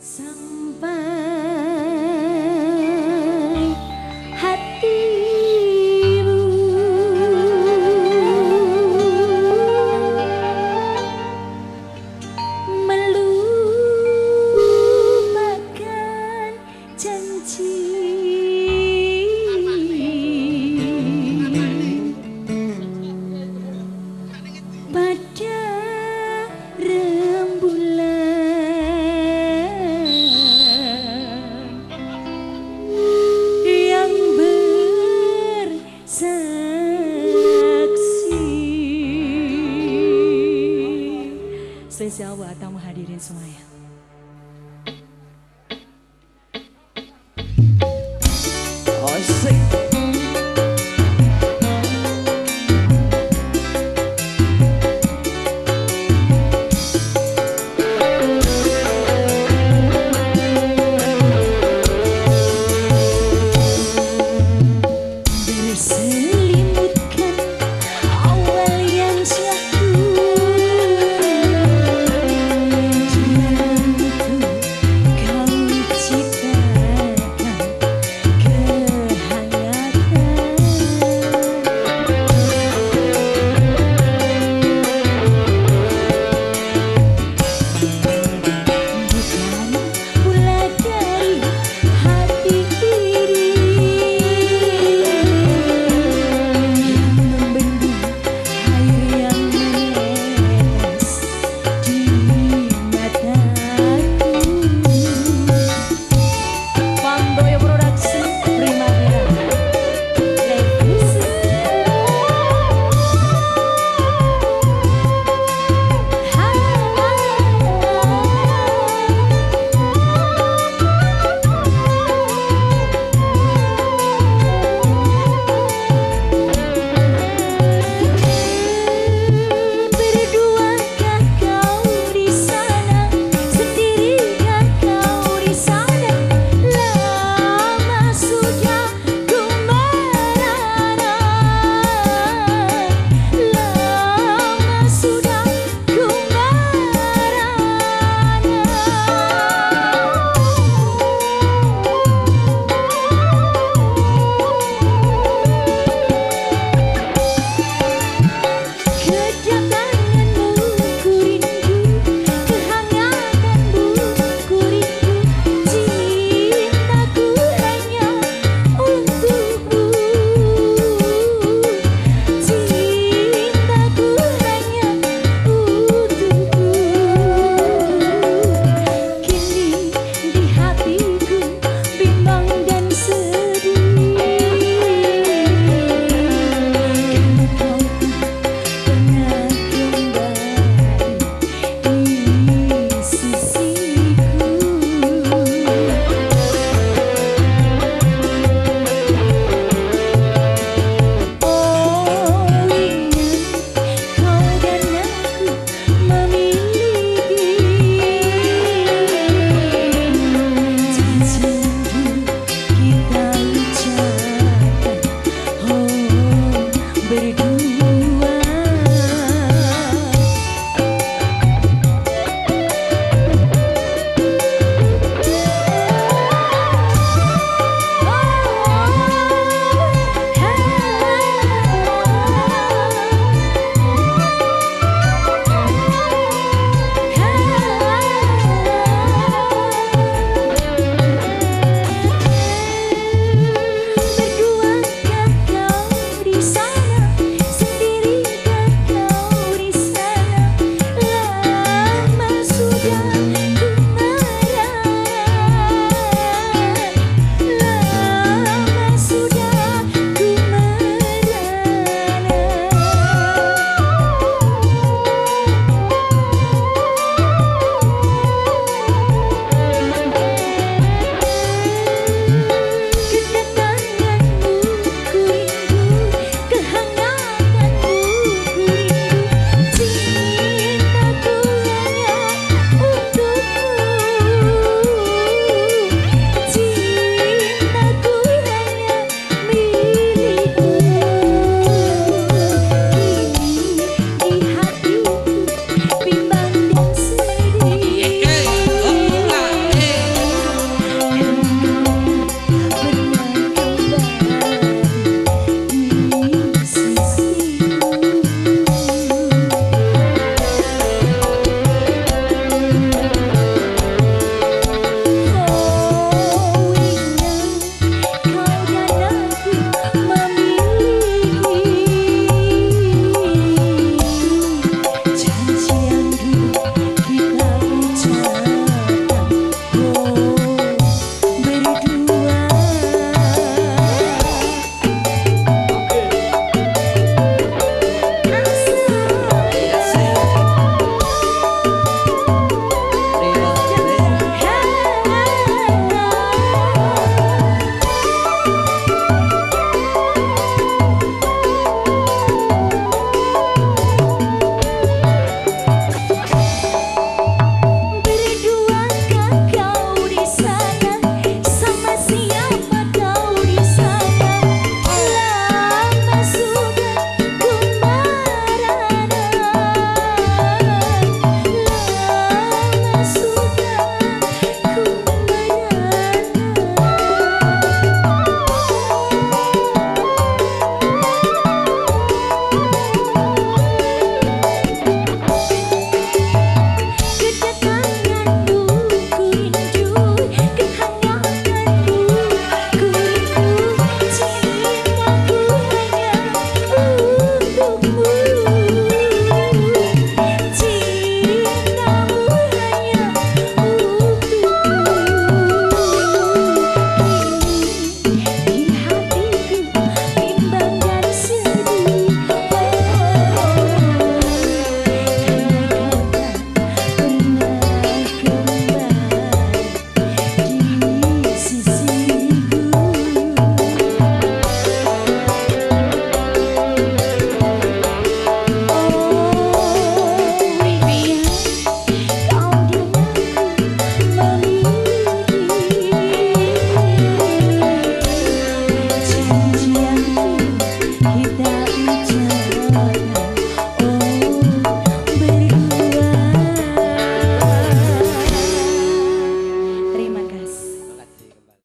spesial buat tamu hadirin semuanya. Asik.